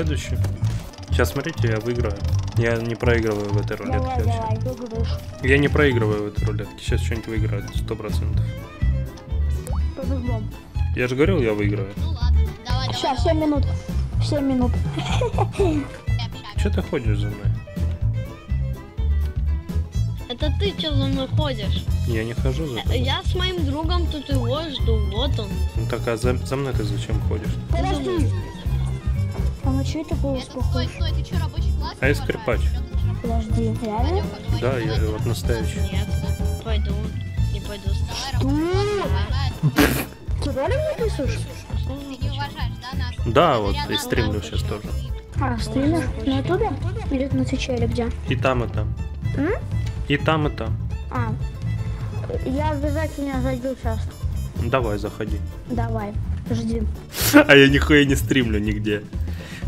Следующий. Сейчас смотрите, я выиграю. Я не проигрываю в этой рулетке Давай, вообще. давай, выиграешь. Я не проигрываю в этой рулетке. Сейчас что-нибудь выиграю, сто процентов. Я же говорил, я выиграю. Ну ладно, давай, давай. Сейчас, 7 минут. 7 минут. Че ты ходишь за мной? Это ты что за мной ходишь? Я не хожу за тобой. Я с моим другом тут его жду, вот он. Ну так, а за, за мной ты зачем ходишь? Подожди. А на чей ты голос Это, стой, похож? стой, ты что, рабочий класс? А я скрипач. Подожди, реально? Да, я вот настоящий. Нет, пойду, не пойду. Класс, Ты реально мне пишешь? Ты не уважаешь, да, нас? Да, вот и стримлю сейчас тоже. А, стримишь? На ютубе? Или на твиче, или где? И там, и там. М? И там, и там. А. Я обязательно зайду сейчас. Давай, заходи. Давай, жди. А я нихуя не стримлю нигде.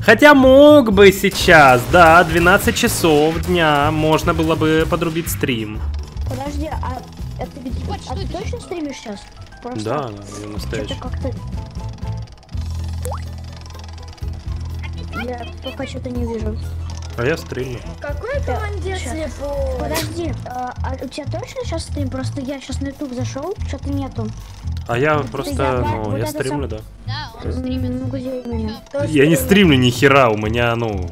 Хотя мог бы сейчас, да, 12 часов дня можно было бы подрубить стрим. Подожди, а это ведь... Вот, А что ты это? точно стримишь сейчас? Просто Да, я Что-то настоящий. как-то... Я пока что-то не вижу. А я стримлю. Какой командир слепой? Подожди, а, а у тебя точно сейчас стрим? Просто я сейчас на YouTube зашел, что-то нету. А я я просто, ба- ну, вот я стримлю, да. Да, он стримит. Ну где? Кто Я не стримлю ни хера, у меня, ну,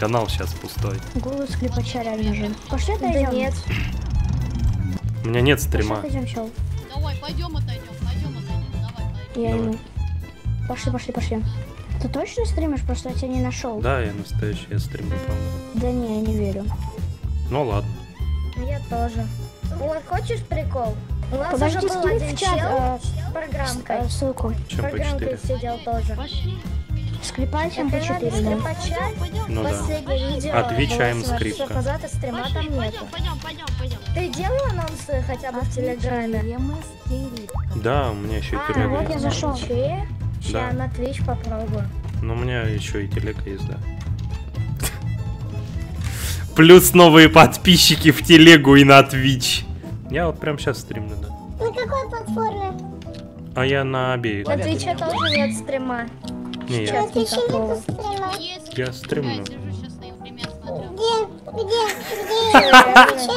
канал сейчас пустой. Голос клипача реально же. Пошли Да отойдем. нет. У меня нет Пошли стрима. отойдем, чел. Давай, пойдем отойдем, пойдем отойдем, давай, пойдем. Я Давай. иду. Пошли, пошли, пошли. Ты точно стримишь? Просто я тебя не нашел. Да, я настоящий, я стримлю, правда. Да не, я не верю. Ну ладно. Я тоже. Вот, хочешь прикол? У нас Подожди, уже был один в чат чел э, с программкой. э, ссылку. Чем по Программкой 4? сидел тоже. Пошли. С клипачем по Это надо 4, да. скрипача. Ну да. Видео А 17 скрипка. часов назад, а стрима пошли, там пойдем, нету. пойдем, пойдем, пойдем. Ты делал анонсы хотя бы в Телеграме? Да, у меня еще и А, телега вот я зашел. Че? Да. На Twitch попробую. Но у меня еще и телега есть, да. Плюс новые подписчики в телегу и на Twitch. Я вот прям сейчас стримлю, да. На какой платформе? А я на обеих. На Твиче тоже нет стрима. Не, я, Сейчас никакого. Есть. я стримлю.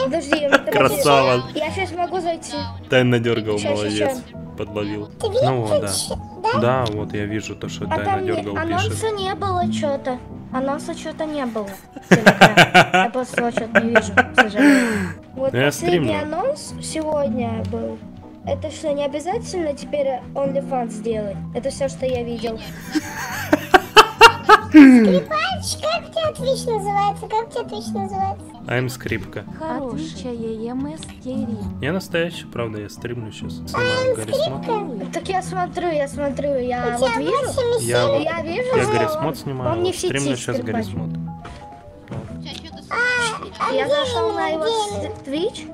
Подожди. Красава. Я сейчас могу зайти. Тайно дергал, молодец. Подловил. Ну вот, да. Да, вот я вижу то, что А не- дергал пишет. анонса не было что-то. Анонса что-то не было. Я просто что-то не вижу, к сожалению. Вот последний анонс сегодня был. Это что, не обязательно теперь OnlyFans делать? Это все, что я видел. Как тебя Twitch называется? Как тебя Twitch называется? I'm скрипка. Отвечая МСТРИ. Я настоящий, правда, я стримлю сейчас. Снимаю Гаррисмод. Так я смотрю, я смотрю, я У вот тебя вижу. 8 Я, Я вижу, я что Гаррисмод снимаю, он не вот в сети стримлю сейчас скрипач. Гаррисмод. Сейчас что-то А Я зашел на его Twitch.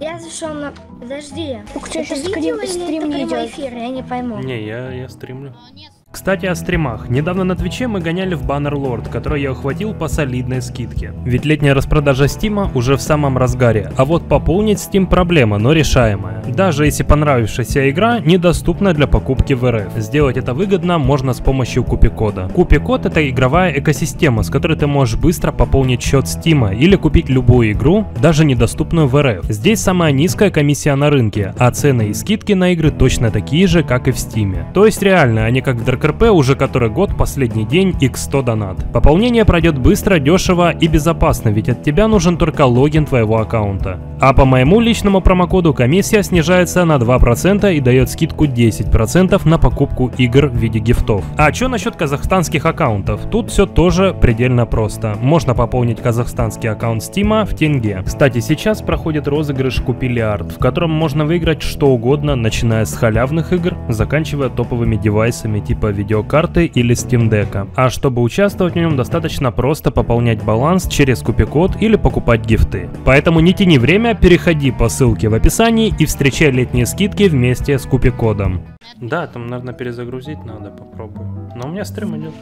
Я зашел на... Подожди. У тебя Это сейчас видео стрим, или стрим это не прямой идет. эфир? Я не пойму. Не, я, я стримлю. А, нет, Кстати, о стримах. Недавно на Твиче мы гоняли в Баннер Лорд, который я ухватил по солидной скидке. Ведь летняя распродажа Стима уже в самом разгаре, а вот пополнить Steam проблема, но решаемая. Даже если понравившаяся игра недоступна для покупки в РФ. Сделать это выгодно можно с помощью купи-кода. Купи-код это игровая экосистема, с которой ты можешь быстро пополнить счет Стима или купить любую игру, даже недоступную в РФ. Здесь самая низкая комиссия на рынке, а цены и скидки на игры точно такие же, как и в Стиме. То есть реально, они как в ДРКРП уже который год, последний день, x100 донат. Пополнение пройдет быстро, дешево и безопасно, ведь от тебя нужен только логин твоего аккаунта. А по моему личному промокоду комиссия снижается на 2% и дает скидку 10% на покупку игр в виде гифтов. А что насчет казахстанских аккаунтов? Тут все тоже предельно просто. Можно пополнить казахстанский аккаунт Стима в тенге. Кстати, сейчас проходит розыгрыш Купилиард, в котором можно выиграть что угодно, начиная с халявных игр, заканчивая топовыми девайсами типа видеокарты или Steam Deck. А чтобы участвовать в нем, достаточно просто пополнять баланс через купи-код или покупать гифты. Поэтому не тяни время, переходи по ссылке в описании и встречай летние скидки вместе с купи-кодом. Да, там, наверное, перезагрузить надо, попробую. Но у меня стрим идет.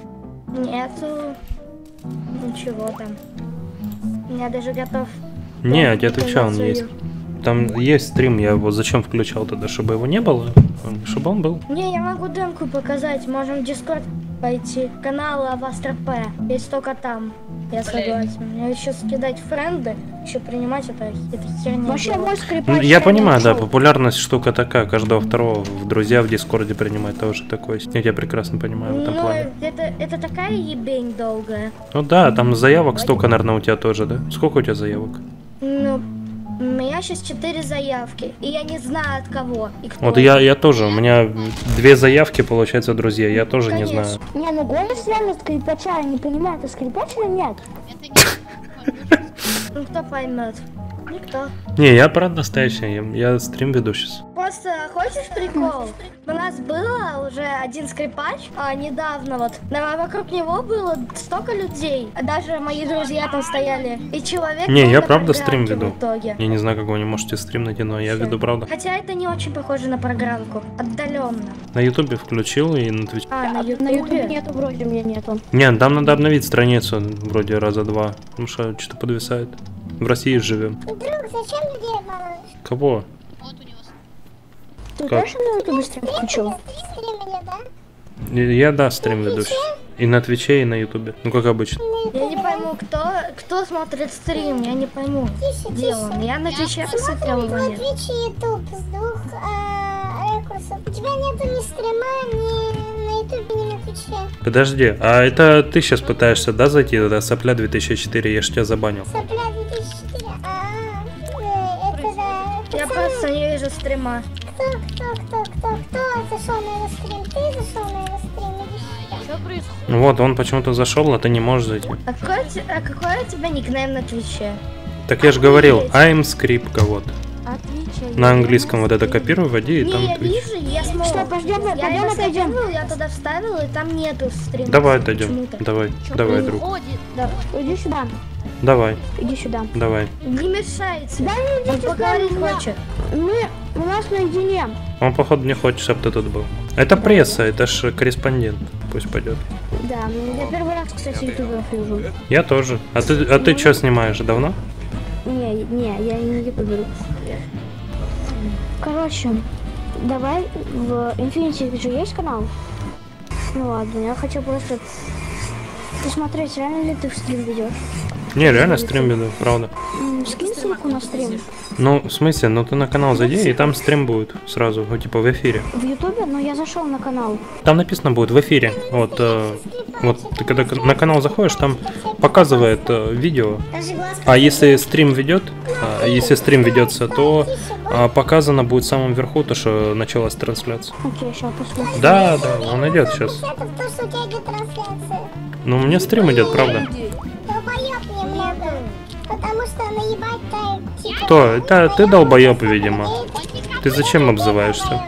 Нету ничего там. Я даже готов. Не, я тебе отвечал, он есть. Там есть стрим, я его зачем включал тогда, чтобы его не было? Чтобы он был. Не, я могу демку показать. Можем в Discord пойти. Канал Авастро П. Есть только там. Я согласен. Мне еще скидать френды, еще принимать это, это херня. Вообще мой скрипач... Ну, Я понимаю, да, нашел. популярность штука такая, каждого второго в друзья в Дискорде принимать тоже такое. Я тебя прекрасно понимаю в этом Ну, плане. это, это такая ебень долгая. Ну да, там заявок столько, наверное, у тебя тоже, да? Сколько у тебя заявок? Ну, у меня сейчас четыре заявки, и я не знаю от кого. И кто Вот я, я тоже, у меня две заявки, получается, друзья, я тоже не Конечно. знаю. Не, ну голос реально скрипача, я не понимаю, это скрипач или нет? Это не Ну, кто поймет? Никто. Не, я правда настоящий, я, я стрим веду сейчас. Просто хочешь прикол? У нас было уже один скрипач, а недавно вот. Вокруг него было столько людей. а Даже мои друзья там стояли. И человек... Не, я правда стрим веду. В итоге. Я не знаю, как вы не можете стрим найти, но я веду, правда. Хотя это не очень похоже на программку. Отдаленно. На ютубе включил и на твич. А, на На ютубе нету, вроде меня нету. Не, там надо обновить страницу вроде раза два, потому что что-то подвисает. В России живем. Друг, зачем людей обманываешь? Кого? Ты Как? точно на ютубе стрим включил? Я, да, стрим веду. И на Твиче, и на Ютубе. Ну, как обычно. Я не пойму, кто, кто смотрит стрим, я не пойму. Тише, Где тише. он? Я на Твиче посмотрел нет. Twitch и YouTube с двух а, ракурсов. У тебя нету ни стрима, ни на ютубе, ни на твиче. Подожди, а это ты сейчас пытаешься, да, зайти туда, сопля 2004, я ж тебя забанил. Сопля 2004. А, э, это да. Я просто не вижу стрима. Кто, кто, кто, кто, кто зашел на его стрим? Ты зашел на его стрим или что? Вот, он почему-то зашел, а ты не можешь зайти. А какой, а какой у тебя никнейм на Твиче? Так я же говорил, I'm скрипка, вот. На английском вот это копируй, вводи, и там я вижу, я смог. Что, пойдем, пойдем отойдем. я туда вставил, и там нету стрима. Давай отойдем. Давай, давай, друг. Иди сюда, Давай, иди сюда. давай. Не мешайте. Да не Он идите поговорить с нами, хочет. Мы, у нас наедине. Он, походу, не хочет, чтобы ты тут был. Это пресса, это ж корреспондент. Пусть пойдет. Да, ну, я первый раз, кстати, ютуберов вижу. Я тоже. А ты, а ты что снимаешь, давно? Не, не, я не ютубер. Короче, давай в Infinity же есть канал? Ну ладно, я хочу просто посмотреть, реально ли ты в стрим ведешь. Не, реально стрим веду, правда. Скинь ссылку на стрим. Ну, в смысле, ну ты на канал зайди, и там стрим будет сразу, ну, типа в эфире. В ютубе, но я зашел на канал. Там написано будет в эфире. Вот, э, вот ты когда на канал заходишь, там показывает э, видео. А если стрим ведет, а, если стрим ведется, то а, показано будет в самом верху то, что началась трансляция. Окей, сейчас посмотрю. Да, да, он идет сейчас. это то, что у тебя идет трансляция. Ну, у меня стрим идет, правда. Потому что наебать-то типа... Кто? Это ты долбоеб, видимо. Ты зачем обзываешься?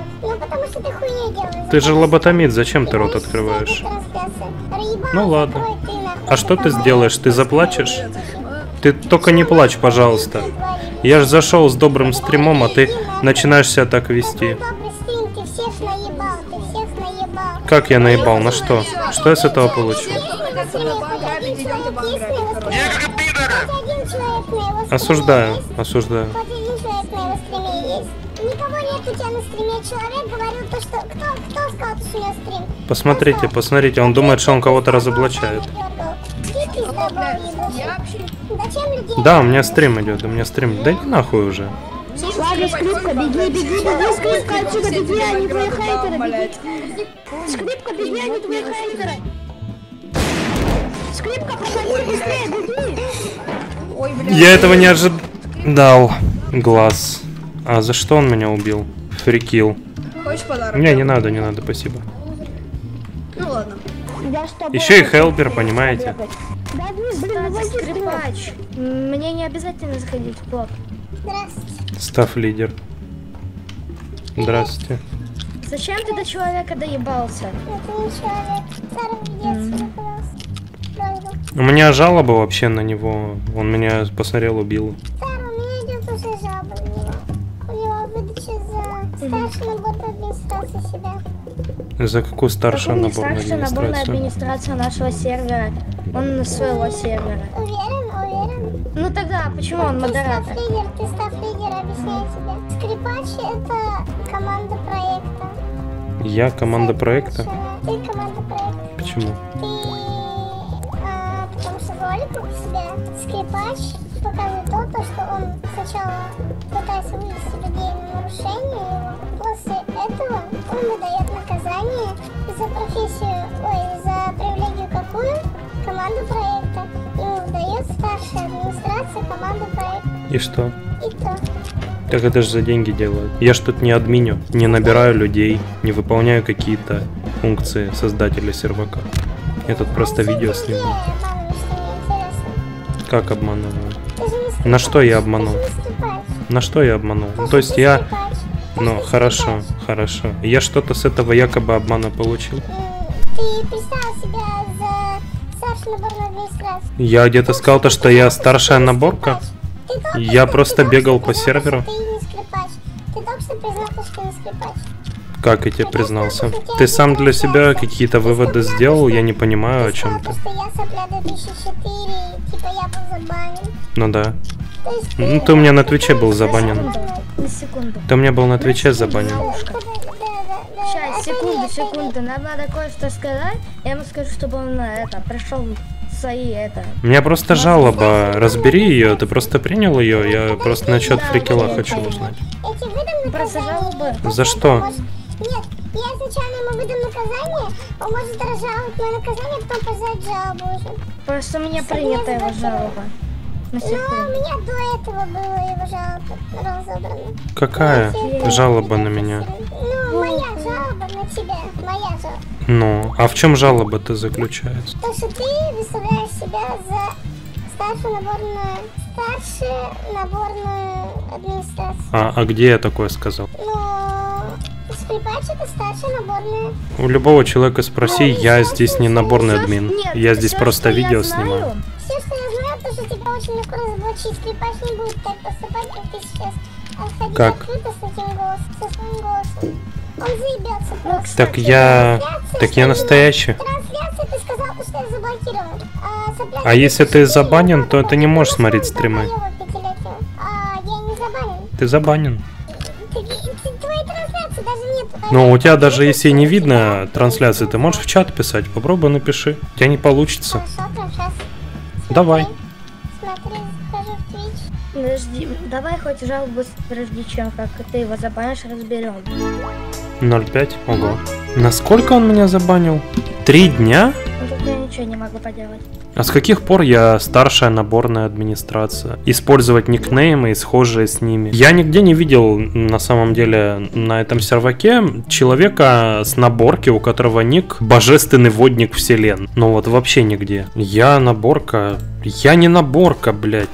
Ты же лоботомид, зачем ты рот открываешь? Ну ладно. А что ты сделаешь? Ты заплачешь? Ты только не плачь, пожалуйста. Я же зашел с добрым стримом, а ты начинаешь себя так вести. Как я наебал? На что? Что я с этого получу? Осуждаю, осуждаю. Хоть один человек на его стриме есть. Никого нет у тебя на стриме. Человек говорил то, что... Кто, кто сказал, что у него стрим? Посмотрите, посмотрите, он думает, что он кого-то разоблачает. Да, у меня стрим идет, у меня стрим. Да иди нахуй уже. Ладно, скрипка, беги, беги, беги, скрипка, отсюда беги, они твои хейтеры, беги. Скрипка, беги, они твои хейтеры. Скрипка, проходи быстрее, беги. Я этого не ожидал. Глаз. А за что он меня убил? Фрикил. Хочешь подарок? Не, не надо, не надо, спасибо. Ну ладно. Еще и хелпер, понимаете? Да, блин, ну скрипач. Мне не обязательно заходить в блог. Здравствуйте. Став лидер. Здравствуйте. Зачем ты до человека доебался? Это не человек. Сара, У меня жалоба вообще на него. Он меня посмотрел, убил. Сара, у меня идет уже жалоба на него. У него выдача за старший набор по администрации себя. За какую старшую Какой набор на старший набор на администрацию? администрацию нашего сервера? Он на своего сервера. Уверен, уверен. Ну тогда, почему он Ты модератор? став-лидер, ты став-лидер, объясняю тебе. Скрипач — это команда проекта. Я команда проекта. Старшая. ты команда проекта. Почему? Ты, а, потому что ролик у себя скрипач показывает то, то, что он сначала пытается вывести людей на нарушение его. После этого он выдает наказание за профессию, ой, за привилегию какую? Команду проекта. Ему выдает старшая администрация команду проекта. И что? И то. Так это же за деньги делают. Я ж тут не админю, не набираю людей, не выполняю какие-то функции создателя сервака. Я тут просто А что видео снимаю. Как скрипач. На что я обманул? На что я обманул? Ну, то есть я... Ну, хорошо, хорошо. Я что-то с этого якобы обмана получил. Я где-то сказал то, что я старшая наборка. Я просто бегал по серверу. Как я тебе признался? Ты сам для себя какие-то выводы сделал? Я не понимаю, о чем ты. Ну да. Ну, ты у меня на Твиче был забанен. На секунду. Ты у меня был на Твиче забанен. Сейчас, секунду, секунду. Нам надо кое-что сказать. Я ему скажу, чтобы он на это пришел свои это. У меня просто жалоба. Разбери ее. Ты просто принял ее. Я просто насчет фрикела хочу узнать. Просто. После За что? Нет, я сначала ему выдам наказание, он может разжаловать мое наказание, а потом подать жалобу уже. Просто у меня принята его жалоба. Ну, у меня до этого была его жалоба разобрана. Какая жалоба на меня? Ну, моя жалоба на тебя, моя жалоба. Ну, а в чем жалоба-то заключается? То, что ты выставляешь себя за старшую наборную, старшую наборную администрацию. А, а где я такое сказал? Ну, скрипач это старшая наборная. У любого человека спроси, я здесь не наборный админ. Нет, Я здесь просто я видео знаю, снимаю. Все, что я знаю, то, что тебя очень легко разоблачить. Скрипач не будет так поступать, как ты сейчас. Отходи Как? открыто с этим голосом, со своим голосом. Он заебется просто. Так я... Так я настоящий. Трансляция, ты сказал, что я заблокирован. А, А если ты 2004, забанен, то ты не можешь смотреть стримы. А, я не забанен. Ты забанен. Нет. Ну, у тебя даже если не видно трансляции, ты можешь в чат писать. Попробуй напиши. У тебя не получится. Давай. Подожди, давай хоть жалобу, прежде чем как ты его забанишь, разберем. 0,5. Ого. Насколько он меня забанил? Три дня? Ну тут я ничего не могу поделать. А с каких пор я старшая наборная администрация? Использовать никнеймы и схожие с ними. Я нигде не видел, на самом деле, на этом серваке человека с наборки, у которого ник Божественный Водник Вселен. Ну вот вообще нигде. Я наборка... Я не наборка, блядь.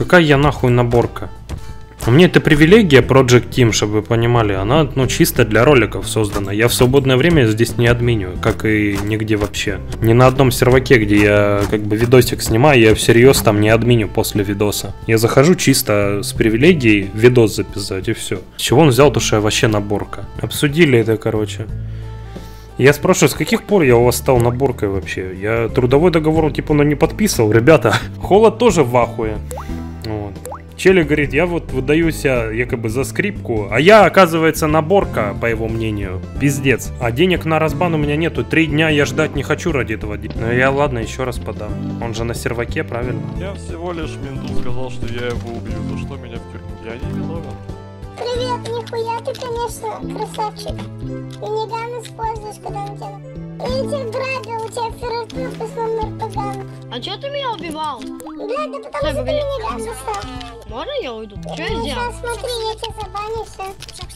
Какая я нахуй наборка? У меня это привилегия Project Team, чтобы вы понимали. Она, ну, чисто для роликов создана. Я в свободное время здесь не админю, как и нигде вообще. Ни на одном серваке, где я как бы видосик снимаю, я всерьез там не админю после видоса. Я захожу чисто с привилегией видос записать и все. С чего он взял, то что я вообще наборка. Обсудили это, короче. Я спрашиваю, с каких пор я у вас стал наборкой вообще? Я трудовой договор типа ну, не подписывал. Ребята, холод тоже в ахуе. Вот. Челли говорит, я вот выдаю себя якобы за скрипку, а я, оказывается, наборка, по его мнению. Пиздец. А денег на разбан у меня нету. Три дня я ждать не хочу ради этого. Ну я ладно, еще раз подам. Он же на серваке, правильно? Я всего лишь менту сказал, что я его убью, то что меня в тюрьму? Я не виновен. Привет, нихуя ты, конечно, красавчик. Миниган используешь, когда на тебя... Я тебя А чё ты меня убивал? Блядь, да потому Стой, что ты погоди. миниган достал. Можно я уйду? Чё я Ну, сделал? сейчас смотри, я тебя забаню все.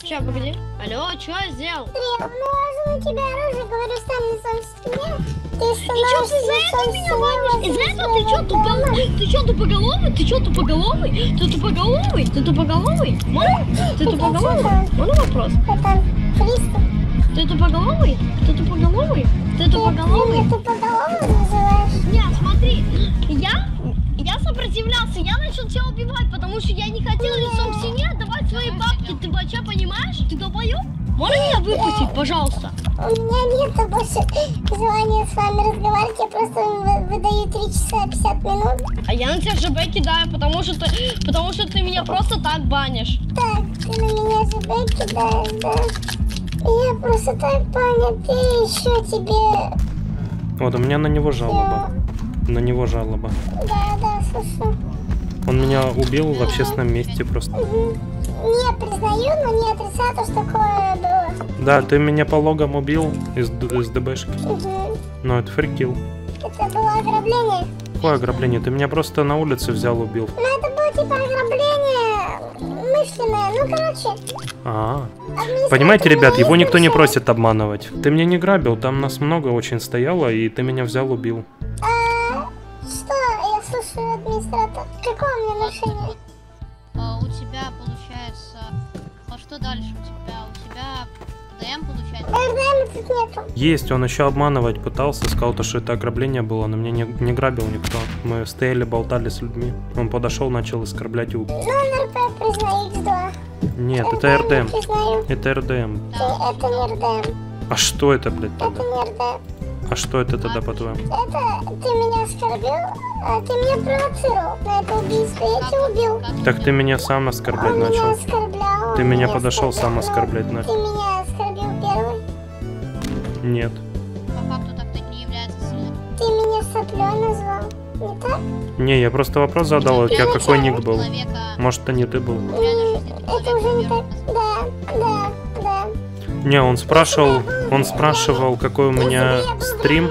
Сейчас, погоди. Алло, чё я сделал? Ну, а же на тебя оружие, говорю, сам на своем стене. Ты И чё ты за это меня банишь? Из-за этого ты чё тупоголовый? Ты чё тупоголовый? Ты чё тупоголовый? Ты тупоголовый? Ты тупоголовый? Можно? Ты тупоголовый? Можно вопрос? Это приступ. Ты тупоголовый? Ты тупоголовый? Ты Ты тупоголовый? меня тупоголовым называешь? Нет, смотри, я, я сопротивлялся, я начал тебя убивать, потому что я не хотел лицом к стене отдавать свои бабки, ты бача понимаешь? Ты долбоёб? Можно меня выпустить, пожалуйста? У меня нет больше желания с вами разговаривать, я просто вы- выдаю 3 часа 50 минут. А я на тебя ЖБ кидаю, потому что ты, потому что ты меня просто так банишь. Так, ты на меня ЖБ кидаешь, да? Я просто так понял, ты еще тебе... Вот, у меня на него жалоба. На него жалоба. Да, да. Он меня убил в общественном месте просто. Не признаю, но не отрицаю то, что такое было. Да, ты меня по логам убил из, из ДБшки. Мгм. Но это фрикил. Это было ограбление. Какое ограбление? Ты меня просто на улице взял, убил. Но это было типа ограбление мысленное. Ну, короче, А, администратор Понимаете, ребят, его никто не просит обманывать. Ты меня не грабил, там нас много очень стояло, и ты меня взял, убил. А, администратор. Какое у меня нарушение? А, у тебя получается... А что дальше у тебя? У тебя ДМ получается? РДМ тут нету. Есть, он еще обманывать пытался, сказал, то, что это ограбление было, но меня не, не грабил никто. Мы стояли, болтали с людьми. Он подошел, начал оскорблять и убить. Ну, НРП признаю X2. Нет, это РДМ. Это РДМ. Ты- Это не РДМ. А что это, блядь, Это тогда? не РДМ. А что это тогда, по-твоему? Это ты меня оскорбил, а ты меня провоцировал на это убийство. Я тебя убил. Так ты меня сам оскорблять Он меня начал. оскорблял. он Ты меня подошел, сам оскорблял. оскорблять начал. Ты меня оскорбил первый. Нет. По факту так ты не является силой. Ты меня соплей назвал. Не так? Не, я просто вопрос задал, у тебя какой ник был? Человека Может, это не ты был? Это уже не так. да, да. Не, он спрашивал, он спрашивал, какой у меня стрим.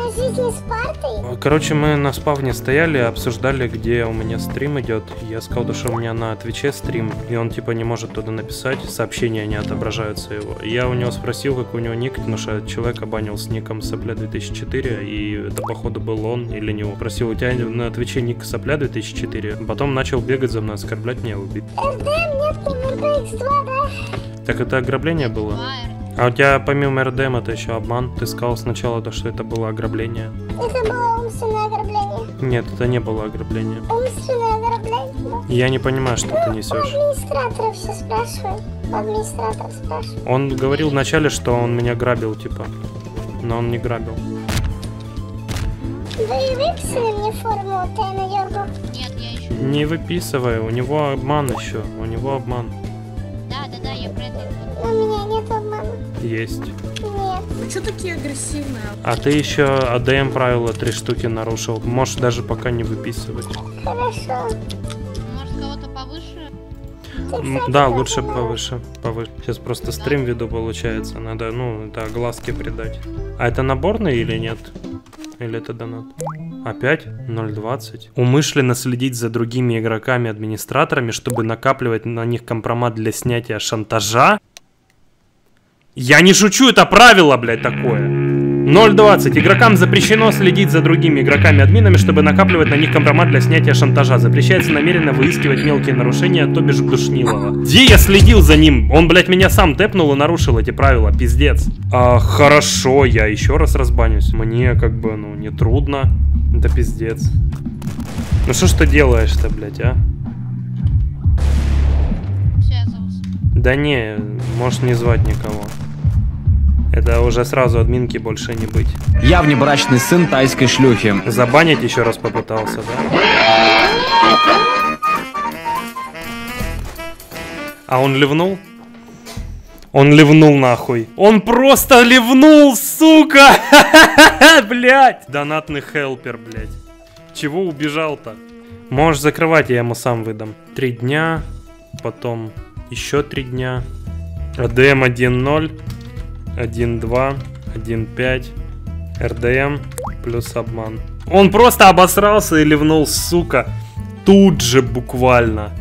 Короче, мы на спавне стояли, обсуждали, где у меня стрим идет. Я сказал, что у меня на Твиче стрим, и он типа не может туда написать, сообщения не отображаются его. Я у него спросил, какой у него ник, потому что человек обанил с ником Сопля 2004, и это походу был он или не он. Просил, у тебя на Твиче ник Сопля 2004. Потом начал бегать за мной, оскорблять меня, убить. РДМ нет, не X2, да? Так это ограбление было? А у тебя помимо РДМ это еще обман? Ты сказал сначала, то, что это было ограбление. Это было умственное ограбление. Нет, это не было ограбление. Умственное ограбление? Я не понимаю, что ты У несешь. администратора все спрашивай. У администратора спрашивай. Он говорил вначале, что он меня грабил, типа. Но он не грабил. Вы выписали мне форму Тайна Йоргу? Нет, я еще... Не выписывай, у него обман еще. У него обман. Есть. Нет. Вы что такие агрессивные? А ты еще АДМ правила три штуки нарушил. Можешь даже пока не выписывать. Хорошо. Может, кого-то повыше? М, Да, лучше повыше. повыше. Сейчас просто стрим веду, получается. Надо, ну, это глазки придать. А это наборный или нет? Или это донат? Опять 0.20. Умышленно следить за другими игроками-администраторами, чтобы накапливать на них компромат для снятия шантажа? Я не шучу, это правило, блядь, такое. 0.20. Игрокам запрещено следить за другими игроками-админами, чтобы накапливать на них компромат для снятия шантажа. Запрещается намеренно выискивать мелкие нарушения, то бишь душнилова. Где я следил за ним? Он, блядь, меня сам тэпнул и нарушил эти правила. Пиздец. А, хорошо, я еще раз разбанюсь. Мне, как бы, ну, не трудно. Это пиздец. Ну что ж ты делаешь-то, блядь, а? Да не, можешь не звать никого. Это уже сразу админки больше не быть. Я внебрачный сын тайской шлюхи. Забанить еще раз попытался, да? А он ливнул? Он ливнул нахуй. Он просто ливнул, сука! Блять! Донатный хелпер, блять. Чего убежал-то? Можешь закрывать, я ему сам выдам. Три дня, потом еще три дня. АДМ 1.0, 1.2, 1.5, РДМ плюс обман. Он просто обосрался и ливнул, сука. Тут же буквально.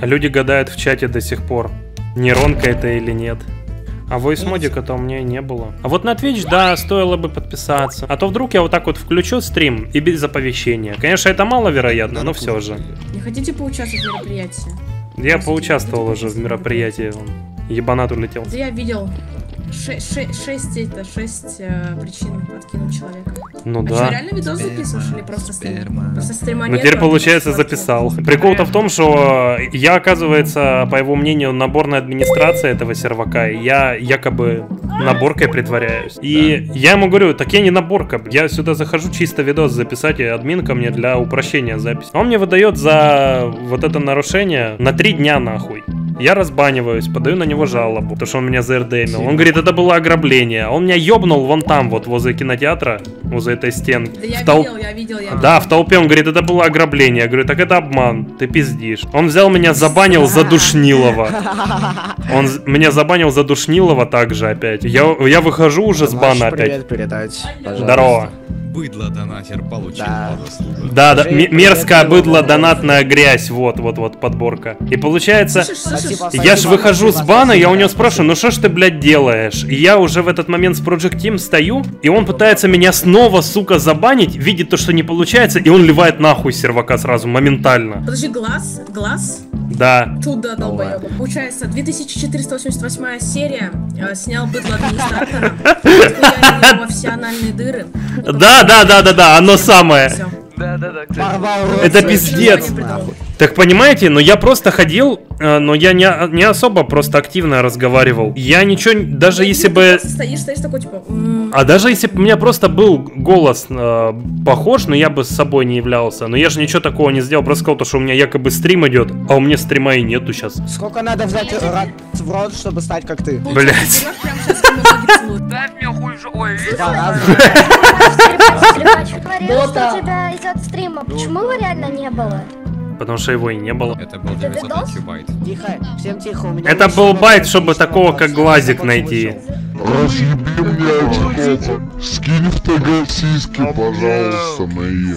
А люди гадают в чате до сих пор, нейронка это или нет. А voice модика-то у меня и не было. А вот на Twitch, да, стоило бы подписаться. А то вдруг я вот так вот включу стрим и без оповещения. Конечно, это маловероятно, но все же. Не хотите поучаствовать в мероприятии? Я поучаствовал уже в мероприятии. Ебанат улетел. Я видел шесть, это, шесть э, причин откинуть человека. Ну А что, да. реально видос записываешь или просто стрим? Просто стрима Ну теперь получается записал. Прикол-то в том, что я, оказывается, по его мнению, наборная администрация этого сервака, и я якобы наборкой притворяюсь. И я ему говорю, так я не наборка, я сюда захожу чисто видос записать, и админка мне для упрощения записи. Он мне выдает за вот это нарушение на три дня нахуй. Я разбаниваюсь, подаю на него жалобу, потому что он меня заэрдемил. Он говорит, это было ограбление. Он меня ёбнул вон там, вот возле кинотеатра, возле этой стенки. Да я В тол- видел, я видел, я Да, в толпе он говорит, это было ограбление. Я говорю, так это обман, ты пиздишь. Он взял меня, забанил за Душнилова. Он меня забанил за Душнилова также опять. Я, я выхожу уже с бана опять. Привет передать, пожалуйста. Здорово. Быдло да нахер получил Да. по заслугам. Да, да, Уже м- привет мерзкая было. быдло, донатная грязь, вот, вот, вот, подборка. И получается? Спасибо, я ж выхожу с бана, я у него спрашиваю, ну что ж ты, блядь, делаешь? И я уже в этот момент с Project Team стою, и он пытается меня снова, сука, забанить, видит то, что не получается, и он ливает нахуй сервака сразу, моментально. Подожди, глаз, глаз. Да. Туда, долбоёба. Получается, 2488 серия. э, снял быдло администратора. Во все анальные дыры. Да, да, да, да, да, оно самое. Всё. Порвал рот Это пиздец. Так понимаете, но я просто ходил, э, но я не, не особо просто активно разговаривал. Я ничего, даже Я если бы... просто Стоишь, стоишь такой, типа... А даже если бы у меня просто был голос э, похож, но я бы с собой не являлся. Но я же ничего такого не сделал, просто сказал, то, что у меня якобы стрим идет, а у меня стрима и нету сейчас. Сколько надо взять рот в рот, чтобы стать как ты? получается, Ноги целуют. Два раза. Скрипач говорил, что у тебя идет стрим, а почему его реально не было? Потому что его и не было. Это был Это 901 байт. Тихо, всем тихо. У меня Это был байт, чтобы что такого, как глазик найти. Разъеби мне очко, скинь в ТГ сиськи, пожалуйста, мои.